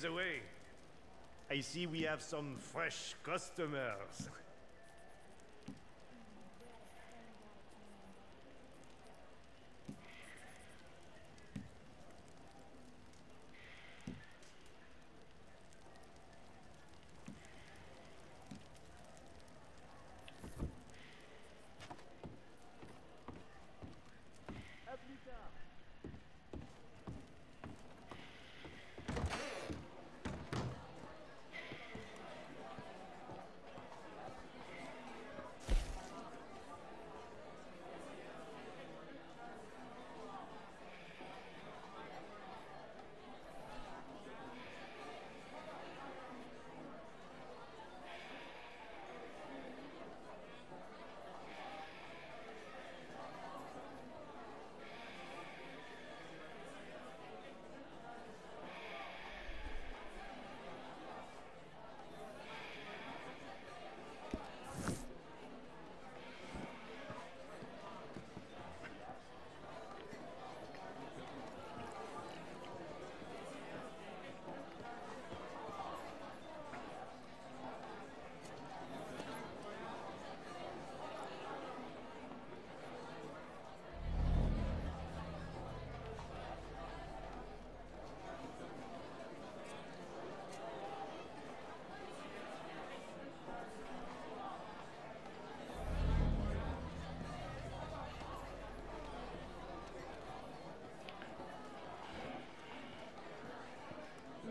by the way, I see we have some fresh customers.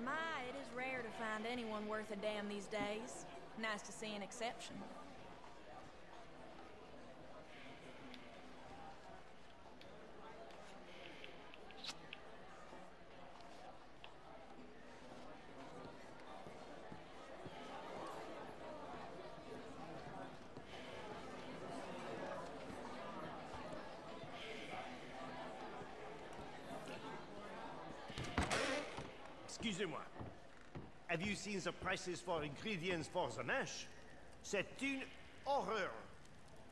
My, it is rare to find anyone worth a damn these days. Nice to see an exception. Excusez-moi. Have you seen the prices for ingredients for the mash? C'est une horreur.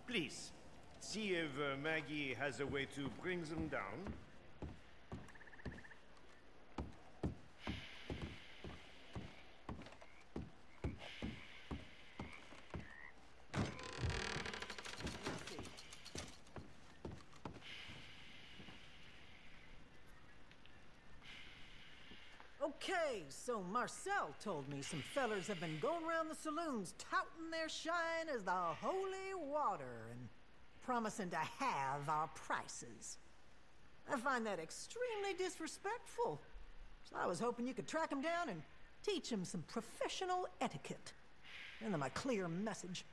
Please, see if uh, Maggie has a way to bring them down. Okay, so Marcel told me some fellers have been going around the saloons touting their shine as the holy water and promising to halve our prices. I find that extremely disrespectful. So I was hoping you could track him down and teach him some professional etiquette. Send them a clear message.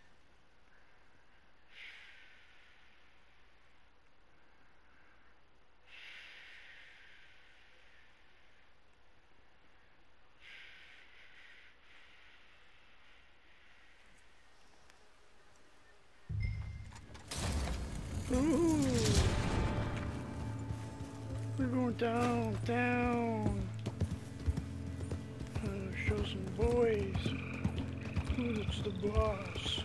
Ooh. Down, down. Uh, show some boys. Who's the boss?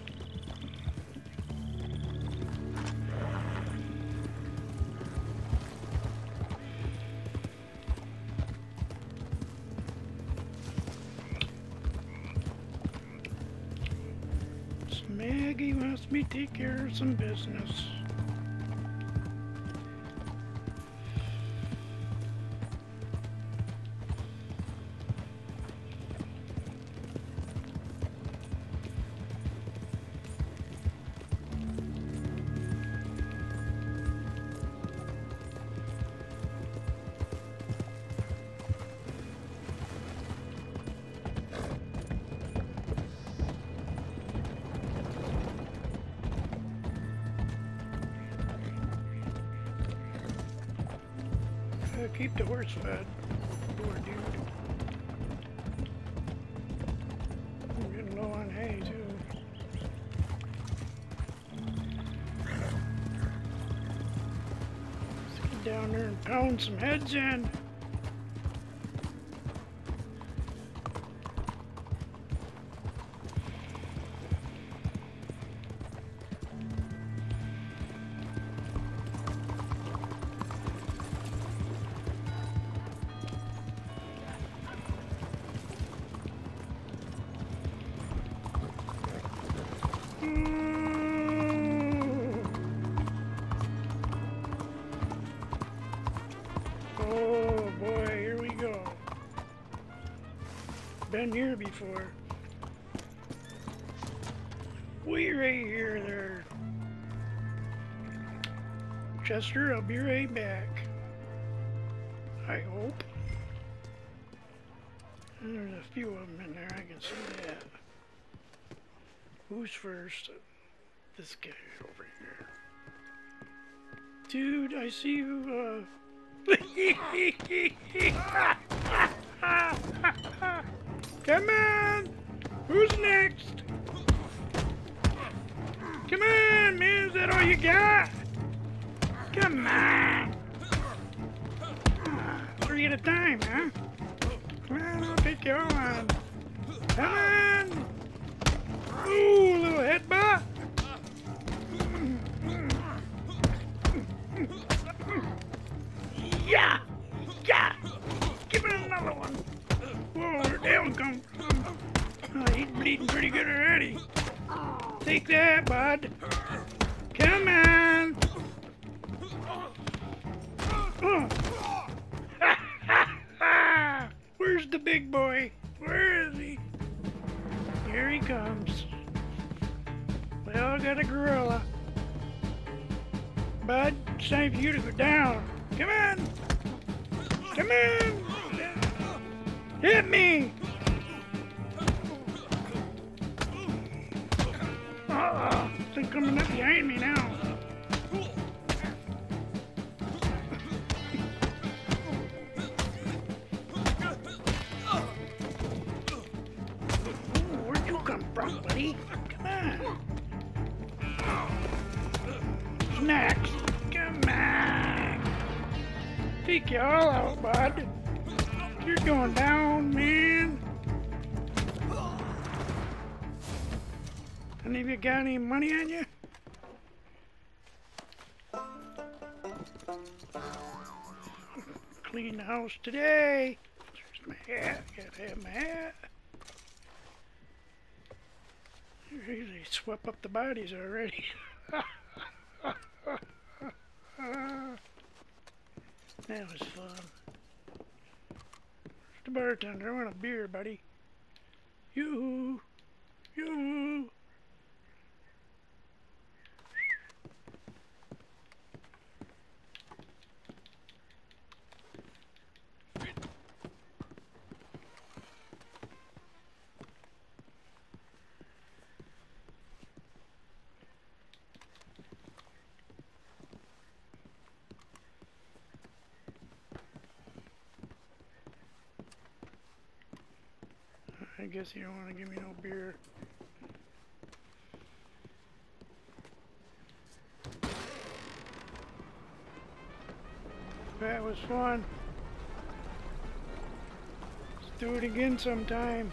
Maggie wants me to take care of some business. Keep the horse fed. Poor dude. I'm getting low on hay too. Let's get down there and pound some heads in. Been here before. We right here there. Chester, I'll be right back. I hope. And there's a few of them in there, I can see that. Who's first? This guy over here. Dude, I see you, uh... Come on! Who's next? Come on, man, is that all you got? Come on! Ah, three at a time, huh? On, I'll take you on. Come on! Ooh, little headbutt! Yeah! Give me another one! That come? Oh, he's bleeding pretty good already. Take that, bud. Come on! Where's the big boy? Where is he? Here he comes. Well, I got a gorilla. Bud, it's time for you to go down. Come on! Come on! Hit me! They're coming up behind me now. Where'd you come from, buddy? Come on. Snacks. Come on. Take you all out, bud. You're going down, man. Any of you got any money on you? Clean the house today. There's my hat. Gotta have my hat. Swept up the bodies already. that was fun. The bartender? I want a beer, buddy. Yoo-hoo. Yoo-hoo. I guess you don't want to give me no beer. That was fun. Let's do it again sometime.